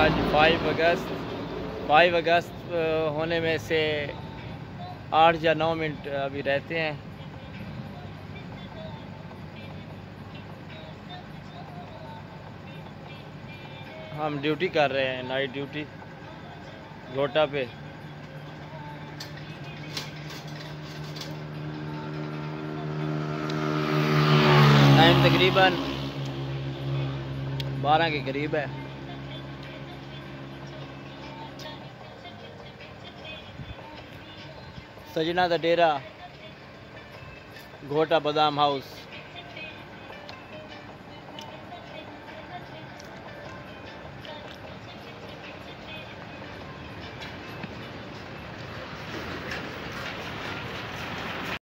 आज 5 अगस्त 5 अगस्त होने में से आठ या नौ मिनट अभी रहते हैं। हम ड्यूटी कर रहे हैं नाइट ड्यूटी गोटा पे। टाइम तकरीबन बारह के करीब है। सजना द डेरा घोटा बादाम हाउस।